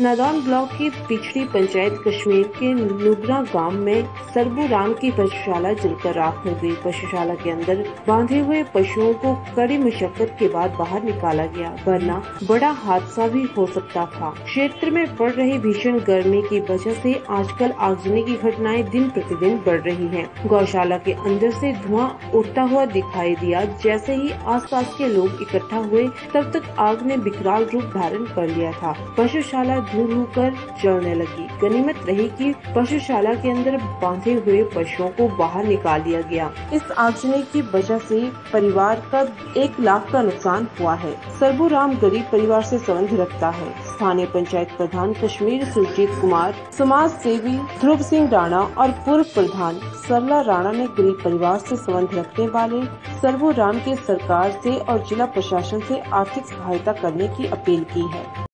Nadaun block की पिछड़ी पंचायत कश्मीर के नुबरा गाँव में सरबू राम की पशुशाला जलकर राख हो गई। पशुशाला के अंदर बांधे हुए पशुओं को कड़ी मशक्कत के बाद बाहर निकाला गया, वरना बड़ा हादसा भी हो सकता था। क्षेत्र में पड़ रही भीषण गर्मी की वजह से आजकल आगजनी की घटनाएँ दिन प्रतिदिन बढ़ रही हैं। गौशाला के अंदर से धुआँ उठता हुआ दिखाई दिया, जैसे ही आसपास के लोग इकट्ठा हुए, तब तक आग ने विकराल रूप धारण कर लिया था। पशुशाला धू धू कर जलने लगी। गनीमत रही कि पशुशाला के अंदर बांधे हुए पशुओं को बाहर निकाल दिया गया। इस आगजनी की वजह से परिवार का एक लाख का नुकसान हुआ है। सरबू राम गरीब परिवार से संबंध रखता है। स्थानीय पंचायत प्रधान कश्मीर सुरजीत कुमार, समाज सेवी ध्रुव सिंह राणा और पूर्व प्रधान सरला राणा ने गरीब परिवार से संबंध रखने वाले सरबू राम के सरकार से और जिला प्रशासन से आर्थिक सहायता करने की अपील की है।